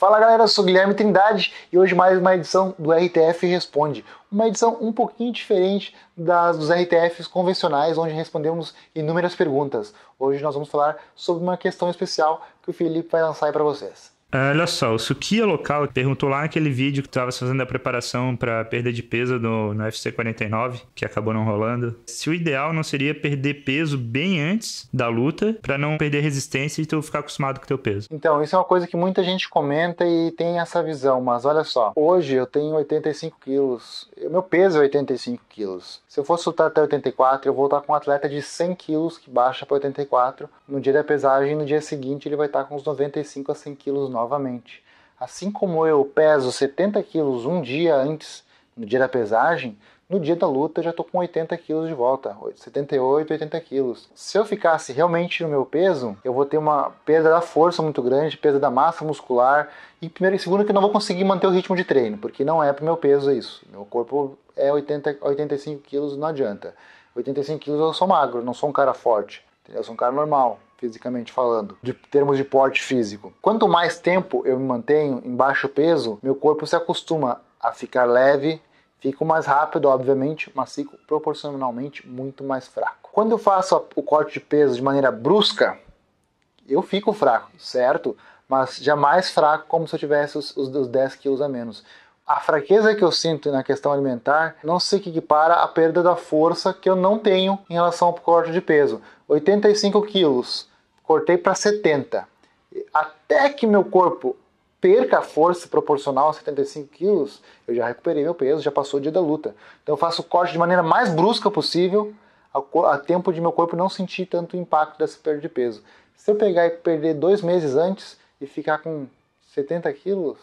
Fala galera, eu sou Guilherme Trindade e hoje mais uma edição do RTF Responde. Uma edição um pouquinho diferente das dos RTFs convencionais, onde respondemos inúmeras perguntas. Hoje nós vamos falar sobre uma questão especial que o Felipe vai lançar aí para vocês. Ah, olha só, o Sukia Local perguntou lá naquele vídeo que tu estava fazendo a preparação para perda de peso no, no UFC 49, que acabou não rolando, se o ideal não seria perder peso bem antes da luta, para não perder resistência e tu ficar acostumado com o teu peso. Então, isso é uma coisa que muita gente comenta e tem essa visão, mas olha só, hoje eu tenho 85 quilos, meu peso é 85 quilos. Se eu fosse lutar até 84, eu vou estar com um atleta de 100 quilos que baixa para 84, no dia da pesagem, no dia seguinte ele vai estar com uns 95 a 100 quilos novamente. Assim como eu peso 70 quilos um dia antes, no dia da pesagem, no dia da luta eu já estou com 80 quilos de volta, 78, 80 quilos. Se eu ficasse realmente no meu peso, eu vou ter uma perda da força muito grande, perda da massa muscular e primeiro e segundo que eu não vou conseguir manter o ritmo de treino, porque não é para o meu peso isso. Meu corpo é 80, 85 quilos, não adianta. 85 quilos eu sou magro, não sou um cara forte, eu sou um cara normal fisicamente falando, de termos de porte físico. Quanto mais tempo eu me mantenho em baixo peso, meu corpo se acostuma a ficar leve, fico mais rápido, obviamente, mas fico proporcionalmente muito mais fraco. Quando eu faço o corte de peso de maneira brusca, eu fico fraco, certo? Mas jamais fraco como se eu tivesse os, os, os 10 quilos a menos. A fraqueza que eu sinto na questão alimentar não se equipara à perda da força que eu não tenho em relação ao corte de peso. 85 quilos cortei para 70. Até que meu corpo perca a força proporcional a 75 quilos, eu já recuperei meu peso, já passou o dia da luta. Então eu faço o corte de maneira mais brusca possível, a, tempo de meu corpo não sentir tanto impacto dessa perda de peso. Se eu pegar e perder dois meses antes e ficar com 70 quilos,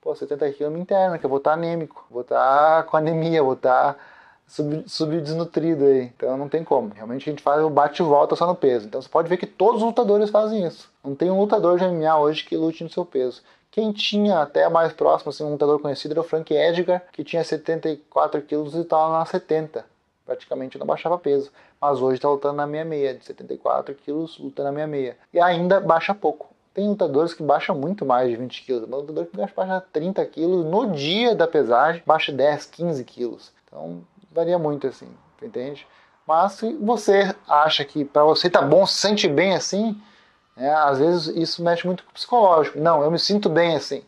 pô, 70 quilos me interna, que eu vou estar anêmico, vou estar com anemia, vou estar subdesnutrido aí. Então não tem como. Realmente a gente faz o bate e volta só no peso. Então você pode ver que todos os lutadores fazem isso. Não tem um lutador de MMA hoje que lute no seu peso. Quem tinha até mais próximo, assim, um lutador conhecido era o Frank Edgar, que tinha 74 quilos e estava na 70. Praticamente não baixava peso. Mas hoje está lutando na 66, de 74 quilos, lutando na 66. E ainda baixa pouco. Tem lutadores que baixam muito mais de 20 quilos. Um lutador que baixa 30 quilos no dia da pesagem, baixa 10, 15 quilos. Então varia muito assim, entende? Mas se você acha que para você tá bom, se sente bem assim, né, às vezes isso mexe muito com o psicológico. Não, eu me sinto bem assim,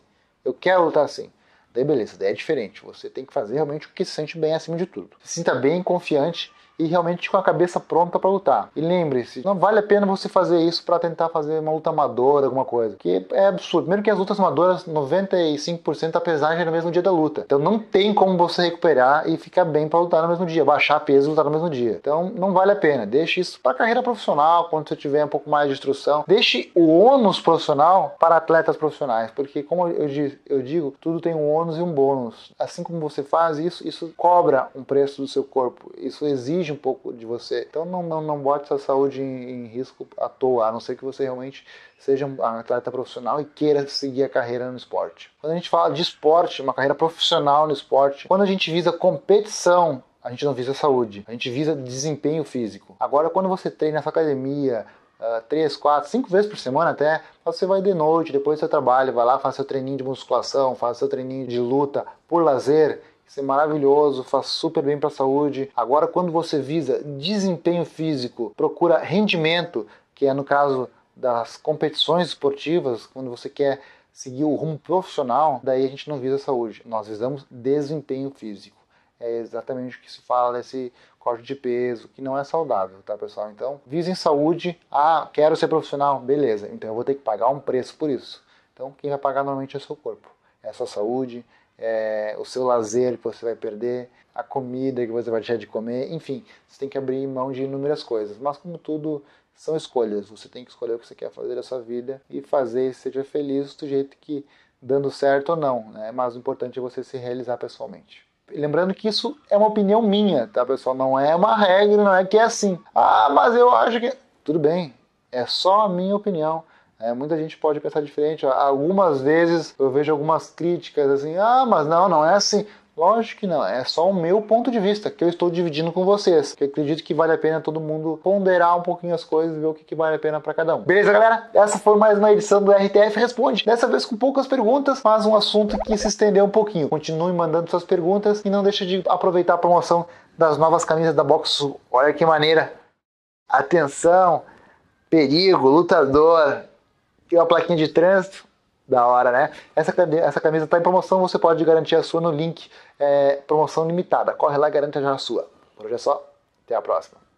eu quero lutar assim. Daí beleza, daí é diferente. Você tem que fazer realmente o que se sente bem acima de tudo. Se sinta bem, confiante e realmente com a cabeça pronta para lutar. E lembre-se, não vale a pena você fazer isso para tentar fazer uma luta amadora, alguma coisa. Que é absurdo. Primeiro que as lutas amadoras, 95% a pesagem é no mesmo dia da luta. Então não tem como você recuperar e ficar bem para lutar no mesmo dia, baixar peso e lutar no mesmo dia. Então não vale a pena. Deixe isso para carreira profissional, quando você tiver um pouco mais de instrução. Deixe o ônus profissional para atletas profissionais, porque como eu digo, tudo tem um ônus e um bônus. Assim como você faz isso, isso cobra um preço do seu corpo. Isso exige um pouco de você. Então não, não, não bote sua saúde em, em risco à toa, a não ser que você realmente seja um atleta profissional e queira seguir a carreira no esporte. Quando a gente fala de esporte, uma carreira profissional no esporte, quando a gente visa competição, a gente não visa saúde, a gente visa desempenho físico. Agora, quando você treina nessa academia, uh, três, quatro, cinco vezes por semana até, você vai de noite, depois do seu trabalho, vai lá, faz seu treininho de musculação, faz seu treininho de luta por lazer, isso é maravilhoso, faz super bem para a saúde. Agora, quando você visa desempenho físico, procura rendimento, que é no caso das competições esportivas, quando você quer seguir o rumo profissional, daí a gente não visa saúde, nós visamos desempenho físico. É exatamente o que se fala desse corte de peso, que não é saudável, tá pessoal? Então, visem saúde. Ah, quero ser profissional, beleza. Então eu vou ter que pagar um preço por isso. Então, quem vai pagar normalmente é o seu corpo. É a sua saúde, é, o seu lazer que você vai perder, a comida que você vai deixar de comer, enfim, você tem que abrir mão de inúmeras coisas. Mas como tudo são escolhas, você tem que escolher o que você quer fazer da sua vida e fazer seja feliz do jeito que dando certo ou não, né? Mas o importante é você se realizar pessoalmente. Lembrando que isso é uma opinião minha, tá, pessoal? Não é uma regra, não é que é assim. Ah, mas eu acho que. Tudo bem, é só a minha opinião. É, muita gente pode pensar diferente. Algumas vezes eu vejo algumas críticas assim, ah, mas não, não é assim. Lógico que não, é só o meu ponto de vista que eu estou dividindo com vocês. Que eu acredito que vale a pena todo mundo ponderar um pouquinho as coisas e ver o que, que vale a pena para cada um. Beleza, galera? Essa foi mais uma edição do RTF Responde. Dessa vez com poucas perguntas, mas um assunto que se estendeu um pouquinho. Continue mandando suas perguntas e não deixe de aproveitar a promoção das novas camisas da Box Olha que maneira! Atenção! Perigo, lutador, e uma plaquinha de trânsito. Da hora, né? Essa, essa camisa está em promoção, você pode garantir a sua no link é, promoção limitada. Corre lá e garante já a sua. Por hoje é só. Até a próxima.